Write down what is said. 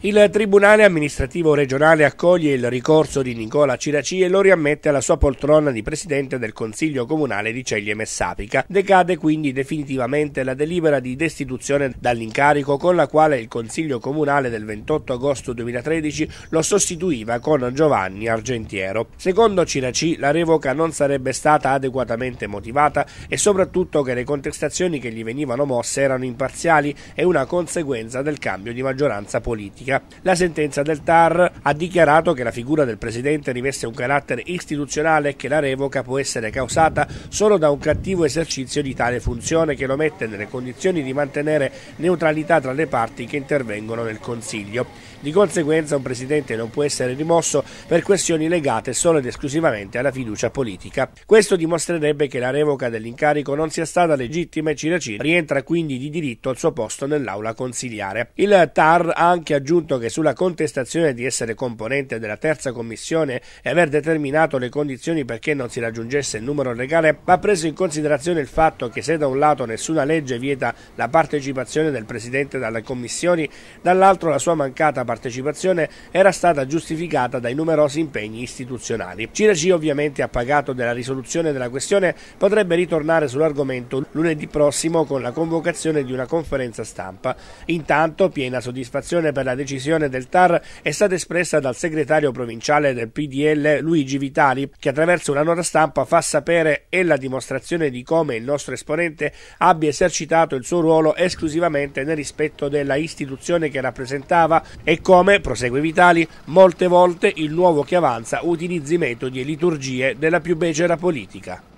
Il Tribunale amministrativo regionale accoglie il ricorso di Nicola Ciraci e lo riammette alla sua poltrona di presidente del Consiglio Comunale di Ceglie Messapica. Decade quindi definitivamente la delibera di destituzione dall'incarico con la quale il Consiglio Comunale del 28 agosto 2013 lo sostituiva con Giovanni Argentiero. Secondo Ciraci la revoca non sarebbe stata adeguatamente motivata e soprattutto che le contestazioni che gli venivano mosse erano imparziali e una conseguenza del cambio di maggioranza politica politica. La sentenza del TAR ha dichiarato che la figura del Presidente riveste un carattere istituzionale e che la revoca può essere causata solo da un cattivo esercizio di tale funzione che lo mette nelle condizioni di mantenere neutralità tra le parti che intervengono nel Consiglio. Di conseguenza un Presidente non può essere rimosso per questioni legate solo ed esclusivamente alla fiducia politica. Questo dimostrerebbe che la revoca dell'incarico non sia stata legittima e Ciraci rientra quindi di diritto al suo posto nell'aula consiliare. Il TAR ha anche aggiunto aggiunto che sulla contestazione di essere componente della terza commissione e aver determinato le condizioni perché non si raggiungesse il numero legale, va preso in considerazione il fatto che se da un lato nessuna legge vieta la partecipazione del Presidente dalle commissioni, dall'altro la sua mancata partecipazione era stata giustificata dai numerosi impegni istituzionali. Ciraci ovviamente ha pagato della risoluzione della questione, potrebbe ritornare sull'argomento lunedì prossimo con la convocazione di una conferenza stampa. Intanto piena soddisfazione per la decisione del TAR è stata espressa dal segretario provinciale del PDL Luigi Vitali, che attraverso una nota stampa fa sapere è la dimostrazione di come il nostro esponente abbia esercitato il suo ruolo esclusivamente nel rispetto della istituzione che rappresentava e come, prosegue Vitali, molte volte il nuovo che avanza utilizzi metodi e liturgie della più becera politica.